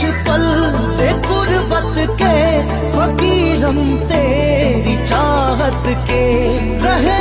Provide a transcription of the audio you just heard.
कुछ पल कुर्बत के फकीरम तेरी चाहत के रहे